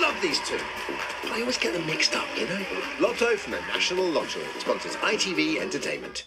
Love these two. I always get them mixed up, you know. Lotto from the National Lottery sponsors ITV Entertainment.